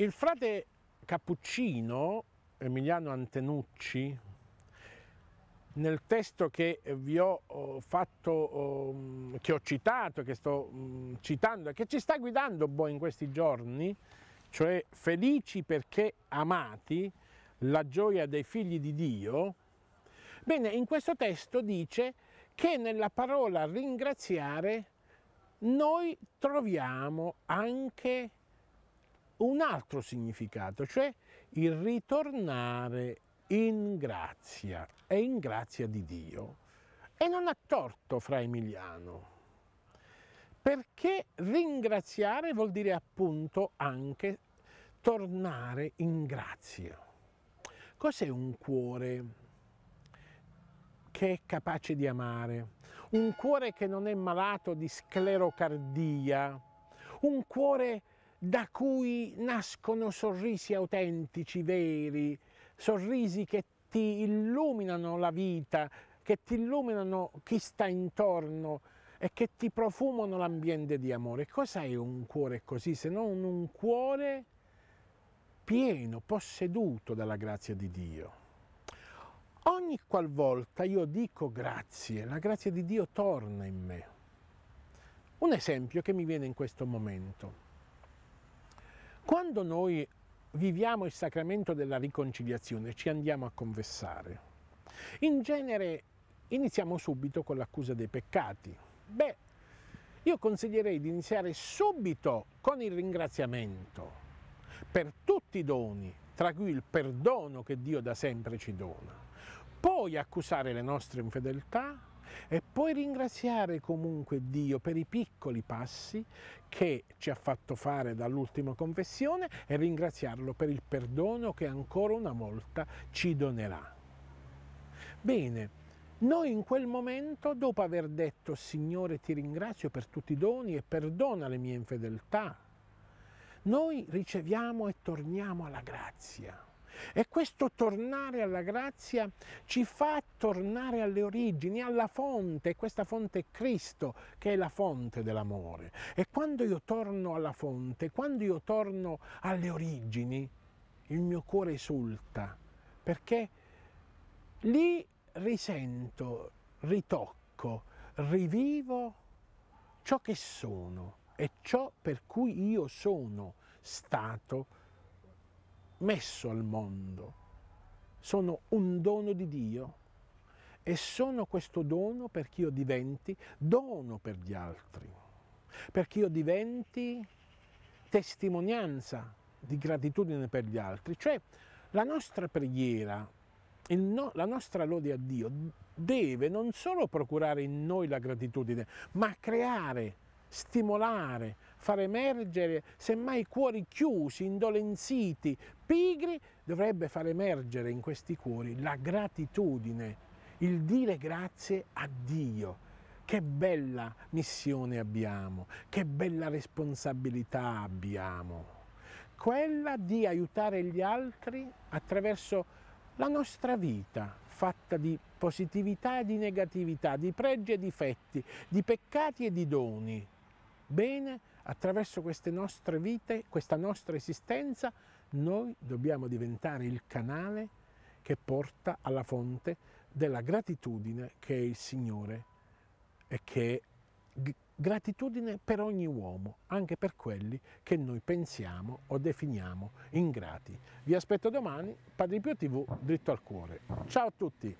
Il frate cappuccino Emiliano Antenucci, nel testo che vi ho fatto, che ho citato, che sto mm, citando che ci sta guidando boh, in questi giorni, cioè felici perché amati, la gioia dei figli di Dio, bene, in questo testo dice che nella parola ringraziare noi troviamo anche un altro significato, cioè il ritornare in grazia e in grazia di Dio. E non ha torto fra Emiliano, perché ringraziare vuol dire appunto anche tornare in grazia. Cos'è un cuore che è capace di amare? Un cuore che non è malato di sclerocardia, un cuore da cui nascono sorrisi autentici, veri, sorrisi che ti illuminano la vita, che ti illuminano chi sta intorno e che ti profumano l'ambiente di amore. Cos'è un cuore così se non un cuore pieno, posseduto dalla grazia di Dio? Ogni qualvolta io dico grazie, la grazia di Dio torna in me. Un esempio che mi viene in questo momento. Quando noi viviamo il sacramento della riconciliazione, ci andiamo a confessare, in genere iniziamo subito con l'accusa dei peccati. Beh, io consiglierei di iniziare subito con il ringraziamento per tutti i doni, tra cui il perdono che Dio da sempre ci dona. Poi accusare le nostre infedeltà e poi ringraziare comunque Dio per i piccoli passi che ci ha fatto fare dall'ultima confessione e ringraziarlo per il perdono che ancora una volta ci donerà. Bene, noi in quel momento, dopo aver detto Signore ti ringrazio per tutti i doni e perdona le mie infedeltà, noi riceviamo e torniamo alla grazia e questo tornare alla grazia ci fa tornare alle origini, alla fonte, e questa fonte è Cristo, che è la fonte dell'amore. E quando io torno alla fonte, quando io torno alle origini, il mio cuore esulta, perché lì risento, ritocco, rivivo ciò che sono e ciò per cui io sono stato messo al mondo. Sono un dono di Dio e sono questo dono perché io diventi dono per gli altri, perché io diventi testimonianza di gratitudine per gli altri. Cioè la nostra preghiera, no, la nostra lode a Dio deve non solo procurare in noi la gratitudine, ma creare stimolare, far emergere semmai cuori chiusi, indolenziti, pigri, dovrebbe far emergere in questi cuori la gratitudine, il dire grazie a Dio. Che bella missione abbiamo, che bella responsabilità abbiamo. Quella di aiutare gli altri attraverso la nostra vita, fatta di positività e di negatività, di pregi e difetti, di peccati e di doni Bene, attraverso queste nostre vite, questa nostra esistenza, noi dobbiamo diventare il canale che porta alla fonte della gratitudine che è il Signore e che è gratitudine per ogni uomo, anche per quelli che noi pensiamo o definiamo ingrati. Vi aspetto domani, Padre Pio TV, dritto al cuore. Ciao a tutti!